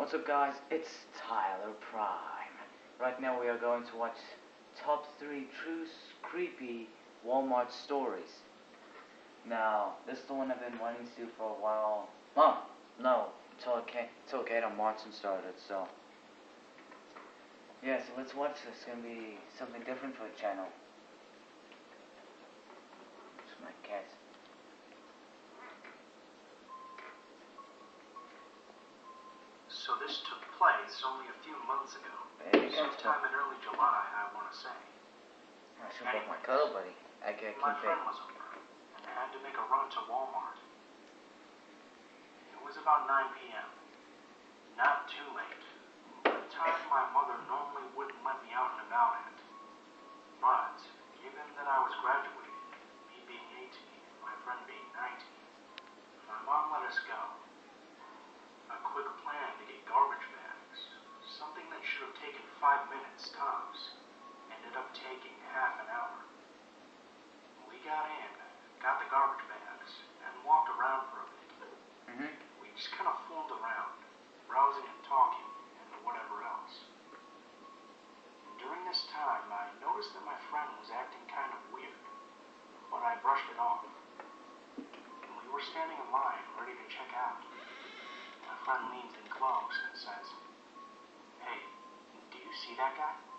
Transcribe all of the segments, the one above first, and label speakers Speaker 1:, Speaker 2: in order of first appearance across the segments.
Speaker 1: What's up, guys? It's Tyler Prime. Right now, we are going to watch top three true creepy Walmart stories. Now, this is the one I've been wanting to do for a while. Mom, no, until it came, until Gator Martin started. So, yeah. So let's watch this. It's gonna be something different for the channel. It's my cat.
Speaker 2: So this took place only a few months ago.
Speaker 1: There you go.
Speaker 2: Sometime in early July, I
Speaker 1: should have my cuddle buddy. I can't
Speaker 2: My
Speaker 1: keep
Speaker 2: friend
Speaker 1: it.
Speaker 2: was over, and I had to make a run to Walmart. It was about 9 p.m. Not too late. The time my mother normally wouldn't let me out and about at. But, given that I was graduating, me being 18 and my friend being 19, my mom let us go. A quick plan to get garbage bags, something that should have taken five minutes tops, ended up taking half an hour. We got in, got the garbage bags, and walked around for a bit.
Speaker 1: Mhm.
Speaker 2: We just kind of fooled around, browsing and talking, and whatever else. And during this time, I noticed that my friend was acting kind of weird, but I brushed it off. And we were standing in line, ready to check out. My friend leans in close and says, Hey, do you see that guy?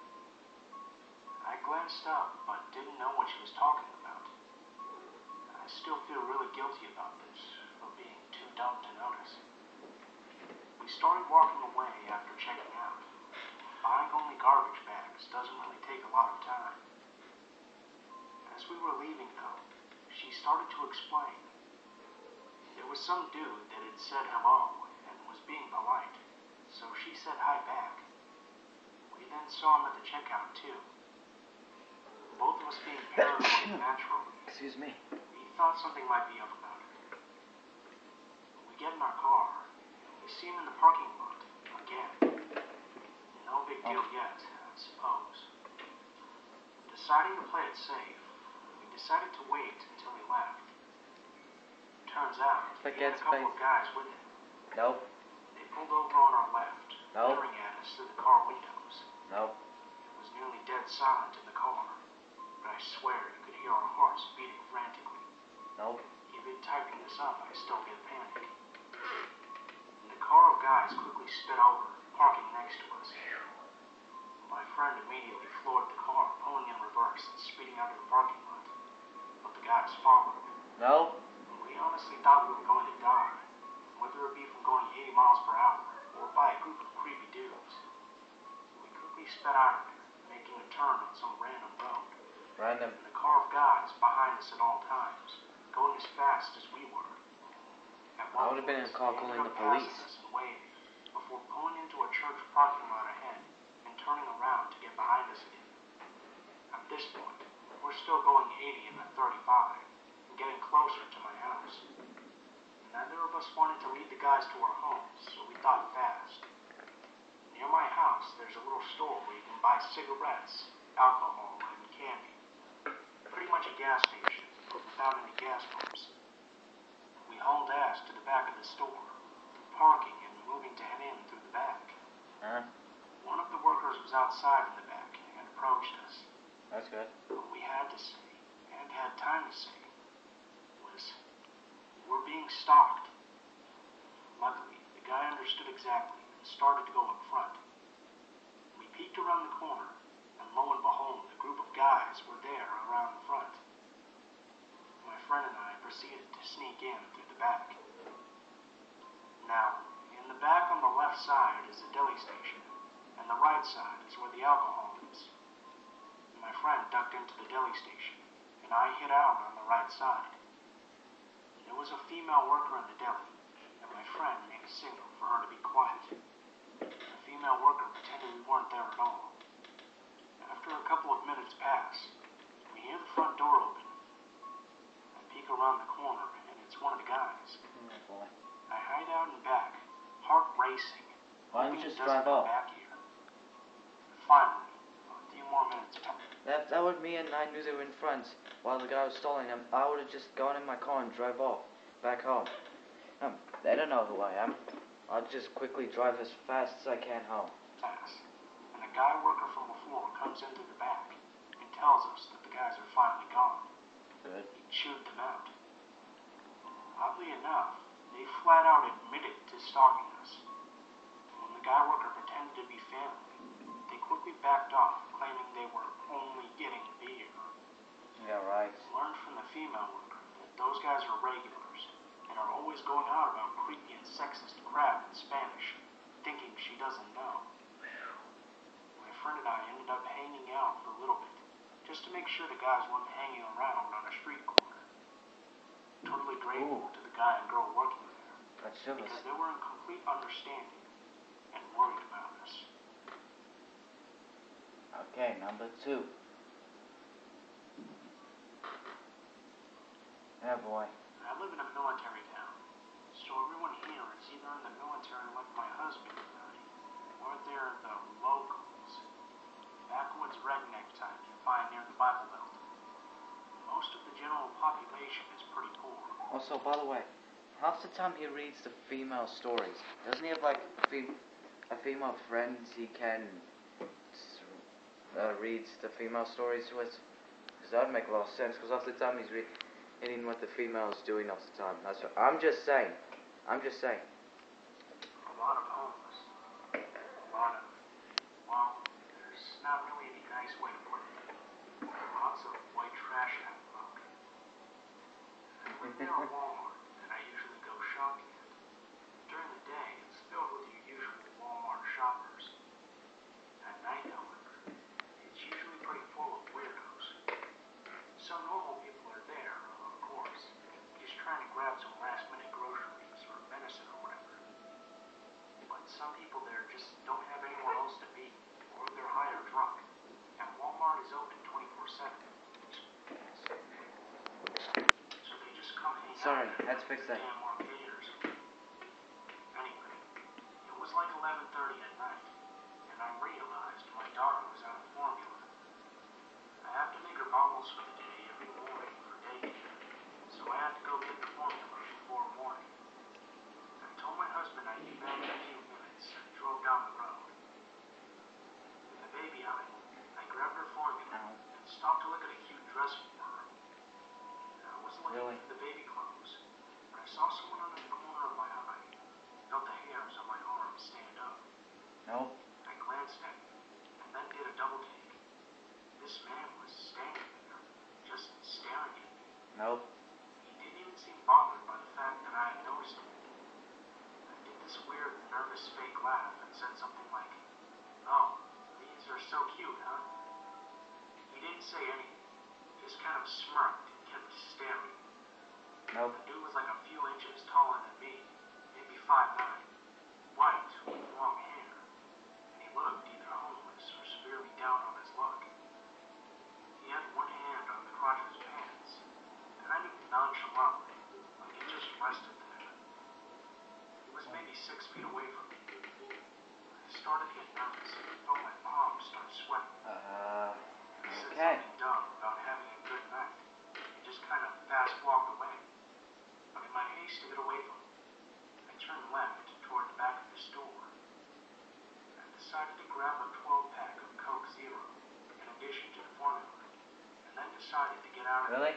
Speaker 2: I glanced up, but didn't know what she was talking about. I still feel really guilty about this, for being too dumb to notice. We started walking away after checking out. Buying only garbage bags doesn't really take a lot of time. As we were leaving, though, she started to explain. There was some dude that had said hello and was being polite, so she said hi back. We then saw him at the checkout, too. Both of us being paranoid naturally,
Speaker 1: Excuse me.
Speaker 2: we thought something might be up about it. When We get in our car, we see him in the parking lot again. No big deal yet, I suppose. Deciding to play it safe, we decided to wait until he left. Turns out, he had a couple of guys with him.
Speaker 1: Nope.
Speaker 2: They pulled over on our left,
Speaker 1: Nope.
Speaker 2: at us through the car windows.
Speaker 1: Nope.
Speaker 2: It was nearly dead silent in the car, but I swear you could hear our hearts beating frantically.
Speaker 1: Nope.
Speaker 2: Even typing this up, I still get panic. And the car of guys quickly sped over, parking next to us. My friend immediately floored the car, pulling in reverse and speeding out of the parking lot. But the guys followed.
Speaker 1: Nope.
Speaker 2: We honestly thought we were going to die, whether it be from going 80 miles per hour or by a group of creepy dudes. We quickly sped out of there, making a turn on some random road
Speaker 1: Random.
Speaker 2: the car of guys behind us at all times, going as fast as we were. At
Speaker 1: I would've been in a car calling the police.
Speaker 2: waved before pulling into a church parking lot ahead and turning around to get behind us again. At this point, we're still going 80 in a 35 and getting closer to my house. Neither of us wanted to lead the guys to our homes, so we thought fast. Near my house, there's a little store where you can buy cigarettes, alcohol, and candy. Pretty much a gas station, without any gas pumps. We hauled ass to the back of the store, parking and moving to head in through the back.
Speaker 1: Huh?
Speaker 2: One of the workers was outside in the back and approached us.
Speaker 1: That's good.
Speaker 2: What we had to say, and had time to say, was, We're being stalked. Luckily, the guy understood exactly and started to go up front. We peeked around the corner, and lo and behold, the group of guys were there around the front. My friend and I proceeded to sneak through the back. Now, in the back on the left side is the deli station, and the right side is where the alcohol is. My friend ducked into the deli station, and I hid out on the right side. There was a female worker in the deli, and my friend made a signal for her to be quiet. The female worker pretended we weren't there at all. After a couple of minutes pass, we hear the front door open. I peek around the corner, racing.
Speaker 1: Why don't you just drive off?
Speaker 2: Finally, a few more minutes.
Speaker 1: That that was me, and I knew they were in front. While the guy was stalling them, I would have just gone in my car and drive off back home. Um, they don't know who I am. I'll just quickly drive as fast as I can home.
Speaker 2: Fast. And a guy worker from before comes into the back and tells us that the guys are finally gone.
Speaker 1: Good.
Speaker 2: He chewed them out. Oddly enough, they flat out admitted to stalking us. When the guy worker pretended to be family, they quickly backed off, claiming they were only getting beer.
Speaker 1: Yeah, right.
Speaker 2: Learned from the female worker that those guys are regulars and are always going on about creepy and sexist crap in Spanish, thinking she doesn't know. My friend and I ended up hanging out for a little bit, just to make sure the guys weren't hanging around on a street corner. Totally grateful
Speaker 1: Ooh.
Speaker 2: to the guy and girl working there, because they were in complete understanding and worried about us.
Speaker 1: Okay, number two. Yeah, boy.
Speaker 2: I live in a military town, so everyone here is either in the military like my husband and or they're the locals. Backwoods redneck type you find near the Bible Belt. Most of the general population is pretty poor.
Speaker 1: Also, by the way, half the time he reads the female stories. Doesn't he have like fem- a female friend he can uh, reads the female stories with? Because that would make a lot of sense. Because half the time he's reading what the female is doing half the time. That's what I'm just saying. I'm just saying.
Speaker 2: A lot of homeless. A lot of, well, there's not really any nice way to put it. Lots of white trash of folk. I live near a Walmart that I usually go shopping at. During the day, it's filled with your usual Walmart shoppers. At night, however, it's usually pretty full of weirdos. Some normal people are there, of course, just trying to grab some last minute groceries or medicine or whatever. But some people there just don't have anywhere else to be, or they're high or drunk. And Walmart is open 24 7. So they just come hang
Speaker 1: Sorry, let's fix that.
Speaker 2: damn arcade or something. Anyway, it was like 11.30 at night, and I realized my daughter was out of formula. I have to make her bottles for the day every morning for daycare, so I had to go get the formula before morning. I told my husband I'd be back in a few minutes and drove down the road. With the baby on it, I grabbed her formula
Speaker 1: Ow.
Speaker 2: and stopped to look at dress for her. I was looking
Speaker 1: Really?
Speaker 2: at the baby clothes when I saw someone under the corner of my eye. Felt the hairs on my arm stand up.
Speaker 1: Nope.
Speaker 2: I glanced at him and then did a double take. This man was standing there, just staring at me.
Speaker 1: Nope.
Speaker 2: He didn't even seem bothered by the fact that I had noticed him. I did this weird, nervous fake laugh and said something like, Oh, these are so cute, huh? He didn't say anything, just kind of smirked and kept staring.
Speaker 1: Nope.
Speaker 2: The dude was like a few inches taller than me, maybe five nine, white with long hair, and he looked either homeless or severely down on his luck. He had one hand on the crotch of his pants, kind of nonchalantly, like it just rested there. He was maybe six feet away from me. I started to get nervous and felt my palms start sweating.
Speaker 1: Uh,
Speaker 2: I said
Speaker 1: okay.
Speaker 2: something dumb about having a good night and just kind of fast walked away. But in to get away from him, I turned left toward the back of the store. I decided to grab a 12 pack of Coke Zero in addition to the formula, and then decided to get out of
Speaker 1: Really?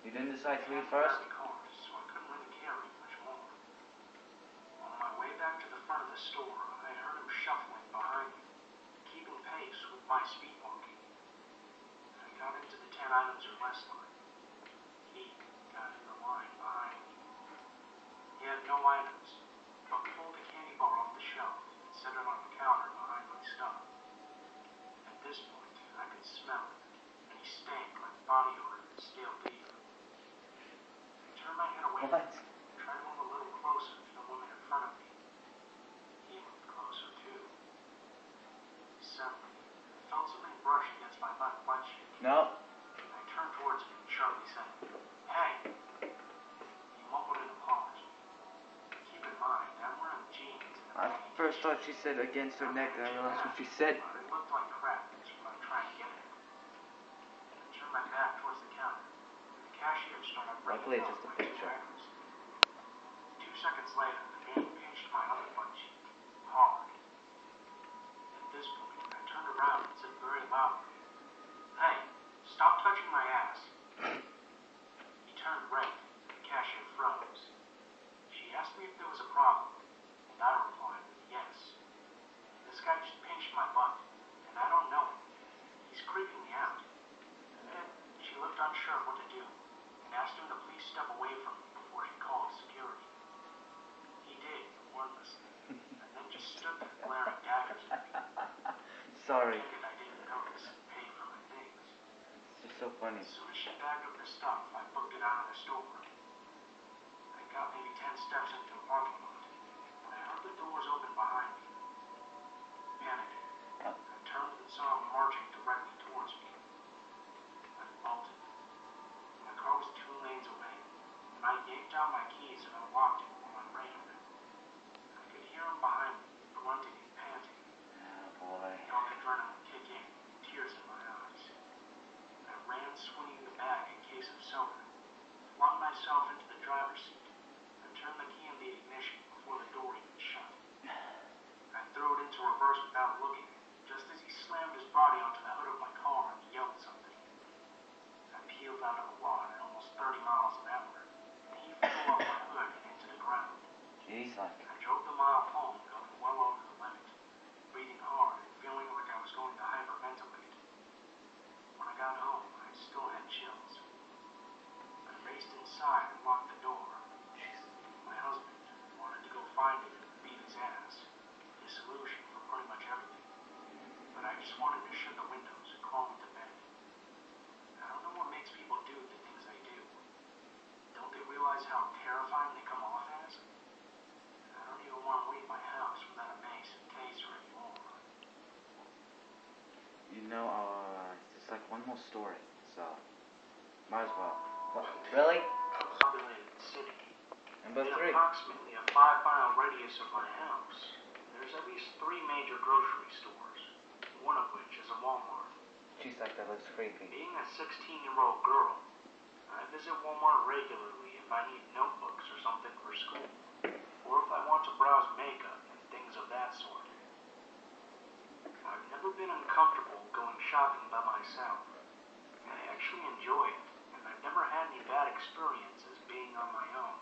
Speaker 1: You didn't decide to leave first?
Speaker 2: cars, so I couldn't really carry much more. On my way back to the front of the store, I heard him shuffling behind me, keeping pace with my speed walking. I got into the 10 items or less line. He got in the line. He had no items, but pulled a candy bar off the shelf and set it on the counter behind my stuff. At this point, I could smell it, and he stank like body odor and stale beef. I turned my head away from him and tried to move a little closer to the woman in front of me. He moved closer too. Suddenly, I felt something brush against my left butt cheek.
Speaker 1: No.
Speaker 2: I turned towards him and sharply said, Hey! He mumbled an apology. Keep in mind, I'm wearing jeans and a
Speaker 1: I
Speaker 2: baggy
Speaker 1: first thought she said against her neck, then I realized what she said.
Speaker 2: It like crap, trying to get. I started
Speaker 1: Luckily, it's just a picture.
Speaker 2: items. Two seconds later, the man pinched my other
Speaker 1: sorry.
Speaker 2: Thinking I didn't notice and paid for my things.
Speaker 1: It's just so funny.
Speaker 2: As soon as she bagged up the stuff, I booked it out of the store. I got maybe ten steps into the parking lot. when I heard the doors open behind me. Panicked.
Speaker 1: Oh.
Speaker 2: I turned and saw him marching directly towards me. I bolted. My car was two lanes away, and I yanked out my keys and I ran. I could hear him behind me, grunting and panting.
Speaker 1: Oh boy.
Speaker 2: Felt adrenaline kick in, tears in my eyes. I ran swinging the bag case flung myself into the driver's seat, and turned the key in the ignition before the door even shut. I threw it into reverse without looking, just as he slammed his body onto the hood of my car and yelled something. I peeled out of the lot at almost 30 miles an hour, and he flew off my hood and into the ground.
Speaker 1: Like.
Speaker 2: I drove the mile home going well over the limit, breathing hard and feeling like I was going to hyperventilate. When I got home, I still had chills. I raced inside and locked the door. My husband wanted to go find him and beat his ass. His solution for pretty much everything. But I just wanted to shut the windows and crawl into bed. I don't know what makes people do the things they do. Don't they realize how terrifying they come off as? I don't even want to leave my house without a mace and taser anymore.
Speaker 1: You know, uh, it's like one more story, so might as well. Really?
Speaker 2: I was up in the city.
Speaker 1: Number
Speaker 2: In
Speaker 1: three.
Speaker 2: approximately a five mile radius of my house, there's at least three major grocery stores, one of which is a Walmart.
Speaker 1: Jeez, like that looks creepy.
Speaker 2: Being a 16 year old girl, I visit Walmart regularly if I need notebooks or something for school, or if I want to browse makeup and things of that sort. I've never been uncomfortable going shopping by myself. And I actually enjoy it, I've never had any bad experiences being on my own.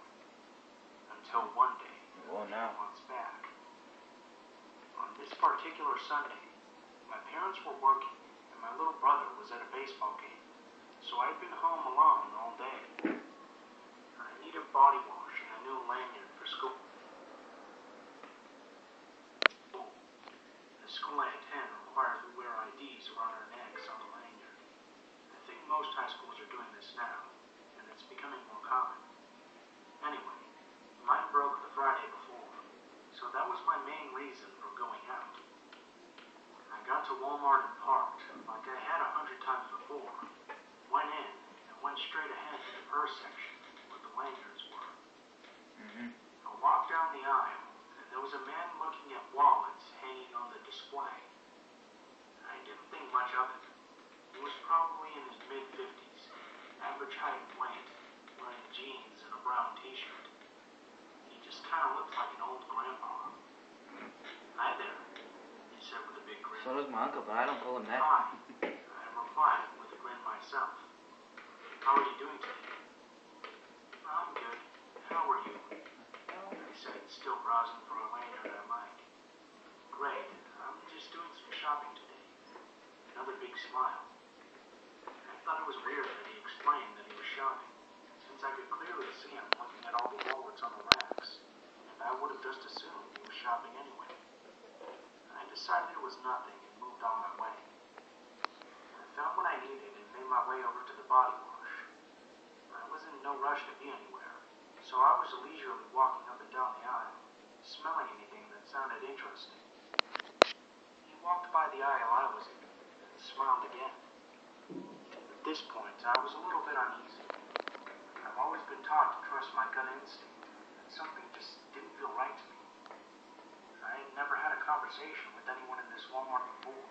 Speaker 2: Until one day,
Speaker 1: Well, now.
Speaker 2: months back. On this particular Sunday, my parents were working, and my little brother was at a baseball game, so I'd been home alone all day. I needed body wash and a new lanyard for school. The school I attend requires we wear IDs around our necks on the lanyard. I think most high schools are doing this now, and it's becoming more common. Anyway, mine broke the Friday before, so that was my main reason for going out. I got to Walmart and parked, like I had a hundred times before, went in, and went straight ahead to the purse section, where the lanyards were.
Speaker 1: Mm-hmm.
Speaker 2: I walked down the aisle, and there was a man looking at wallets hanging on the display. I didn't think much of it. He was probably in his mid 50s, average height weight, wearing jeans and a brown t shirt. He just kind of looked like an old grandpa. Hi there, he said with a big grin.
Speaker 1: So does my uncle, but I don't call him that.
Speaker 2: Hi, I replied with a grin myself. How are you doing today? I'm good. How are you? I said, still browsing for a lanyard I like. Great. I'm just doing some shopping today. Another big smile. I thought it was weird that he explained that he was shopping, since I could clearly see him looking at all the wallets on the racks, and I would have just assumed he was shopping anyway. I decided it was nothing and moved on my way. I found what I needed and made my way over to the body wash. I was in no rush to be anywhere, so I was leisurely walking up and down the aisle, smelling anything that sounded interesting. He walked by the aisle I was in and smiled again. At this point, I was a little bit uneasy. I've always been taught to trust my gut instinct, and something just didn't feel right to me. I had never had a conversation with anyone in this Walmart before,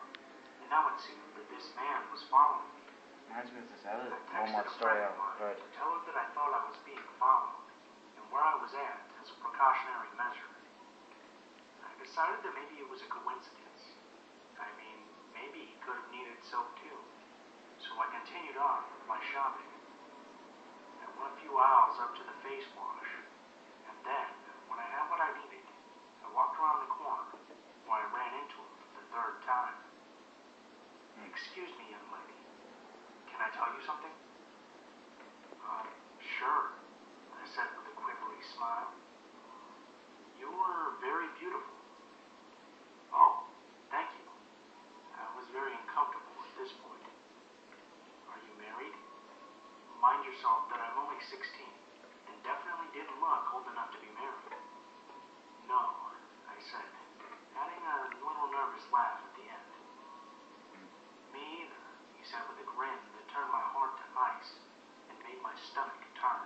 Speaker 2: and now it seemed that this man was following me.
Speaker 1: Reminds me of this other Walmart story I
Speaker 2: of mine
Speaker 1: heard.
Speaker 2: to tell her that I thought I was being followed, and where I was at as a precautionary measure. I decided that maybe it was a coincidence. I mean, maybe he could have needed soap too. So I continued on with my shopping went a few aisles up to the face wash, and then, when I had what I needed, I walked around the corner where I ran into him for the third time. Excuse me, young lady. Can I tell you something? Um, sure, I said with a quivery smile. You were very beautiful. Oh, thank you. I was very uncomfortable at this point. Are you married? Mind yourself, 16 and definitely didn't look old enough to be married. No, I said, adding a little nervous laugh at the end. Me either, he said with a grin that turned my heart to ice and made my stomach turn.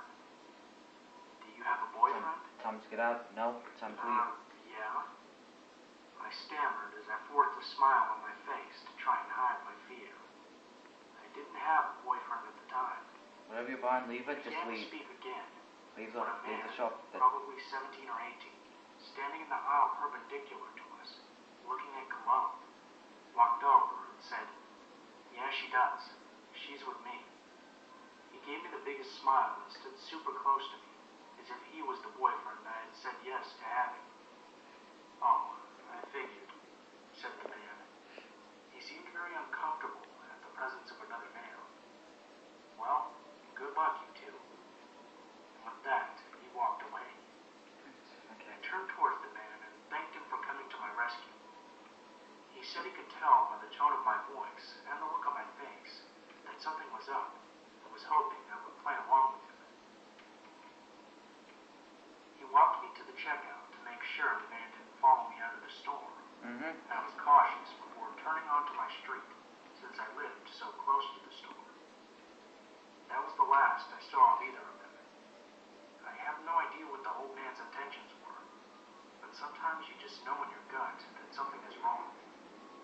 Speaker 2: Do you have a boyfriend?
Speaker 1: Time to get out. No, time to leave.
Speaker 2: Uh, yeah. I stammered as I forced a smile on my face to try and hide my fear. I didn't have a boyfriend at.
Speaker 1: Whatever you're buying, leave it. Just leave.
Speaker 2: speak again.
Speaker 1: Leave the, leave the shop. That-
Speaker 2: probably 17 or 18, standing in the aisle perpendicular to us, looking at Cologne, walked over and said, Yeah, she does. She's with me. He gave me the biggest smile and stood super close to me, as if he was the boyfriend I had said yes to having. Oh, I figured, said the man. He seemed very uncomfortable at the presence of another male. Well, good luck, you two. And with that, he walked away.
Speaker 1: Okay.
Speaker 2: I turned towards the man and thanked him for coming to my rescue. He said he could tell by the tone of my voice and the look on my face that something was up and was hoping I would play along with him. He walked me to the checkout to make sure the man didn't follow me out of the store.
Speaker 1: Mm-hmm.
Speaker 2: I was cautious before turning onto my street since I lived so close to the store. That was the last I saw of either of them. I have no idea what the old man's intentions were, but sometimes you just know in your gut that something is wrong.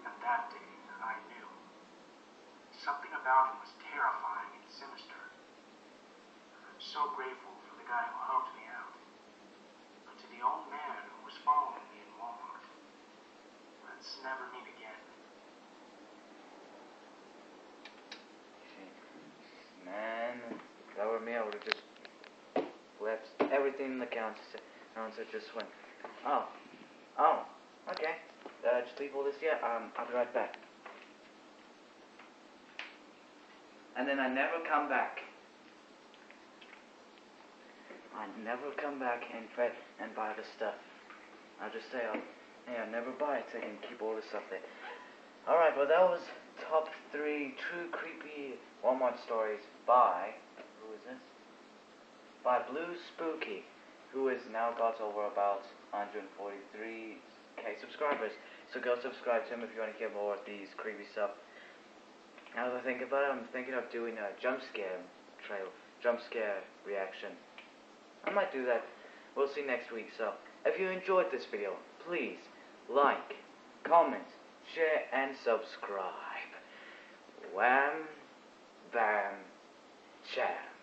Speaker 2: And that day, I knew. Something about him was terrifying and sinister. I'm so grateful for the guy who helped me out. But to the old man who was following me in Walmart, let's never meet again.
Speaker 1: Man, if that were me, I would have just left everything in the counter. Counter just went. Oh, oh, okay. Uh, just leave all this here. Um, I'll be right back. And then I never come back. I never come back and pay and buy the stuff. I just say, oh, hey, I never buy it so I can keep all this stuff there. All right, well that was top three true creepy Walmart stories by who is this? By Blue Spooky, who has now got over about 143k subscribers. So go subscribe to him if you want to hear more of these creepy stuff. Now that I think about it, I'm thinking of doing a jump scare trail, jump scare reaction. I might do that. We'll see next week. So, if you enjoyed this video, please like, comment, share, and subscribe. Wham, bam, cham.